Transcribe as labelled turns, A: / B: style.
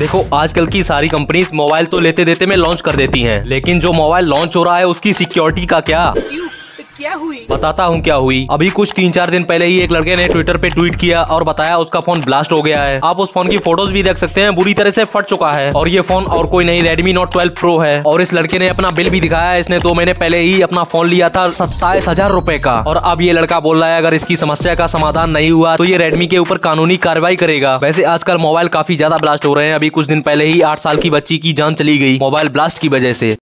A: देखो, आजकल की सारी कंपनीज़ मोबाइल तो लेते देते में लॉन्च कर देती हैं, लेकिन जो मोबाइल लॉन्च हो रहा है, उसकी सिक्योरिटी का क्या?
B: क्यों हुई?
A: बताता हूँ क्या हुई। अभी कुछ तीन चार दिन पहले ही एक लड़के ने ट्विटर पे ट्वीट किया और बताया उसका फ़ोन ब्लास्ट हो गया है। आप उस फ़ोन की फ़ोटोज़ भी देख सकते हैं, बुरी तरह से फट चुका है। और ये फ़ोन और कोई नहीं रेडमी नोट ट्वेल्व प्रो है। और इस लड़के ने अपना बिल भी दिखाया इसने दो महीने पहले ही अपना फ़ोन लिया था सत्ताईस हज़ार रूपए का। और अब ये लड़का बोल रहा है, अगर इसकी समस्या का समाधान नहीं हुआ तो ये रेडमी के ऊपर कानूनी कार्रवाई करेगा। वैसे आजकल मोबाइल काफ़ी ज़्यादा ब्लास्ट हो रहे हैं। अभी कुछ दिन पहले ही आठ साल की बच्ची की जान चली गई मोबाइल ब्लास्ट की वजह से।